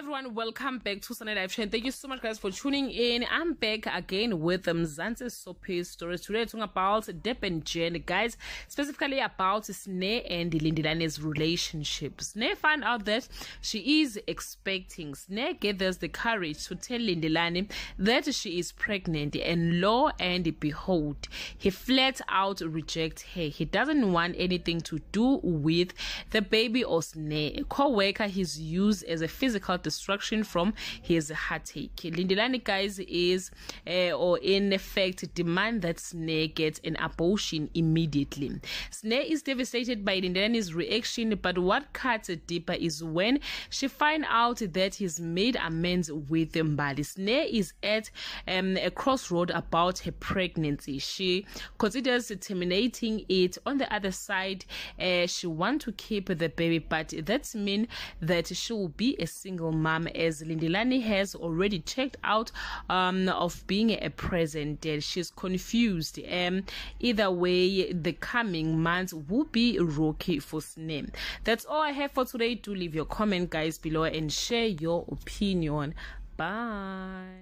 everyone, welcome back to Sunday Live Show. Thank you so much, guys, for tuning in. I'm back again with Mzansi soapie stories. Today, talking about Durban Gen, guys, specifically about Sne and Lindelani's relationship. Sne found out that she is expecting. Sne gathers the courage to tell Lindelani that she is pregnant, and lo and behold, he flat out rejects her. He doesn't want anything to do with the baby or Sne. A co-worker he's used as a physical destruction from his heartache. Lindelani, guys, is uh, or in effect demand that Sne gets an abortion immediately. Sne is devastated by Lindelani's reaction, but what cuts deeper is when she finds out that he's made amends with Mbali. Sne is at um, a crossroad about her pregnancy. She considers terminating it. On the other side, uh, she wants to keep the baby, but that means that she will be a single mom as Lindelani has already checked out um, of being a present dad. She's confused. Um, either way, the coming months will be rocky for Sne. That's all I have for today. Do leave your comment, guys, below and share your opinion. Bye.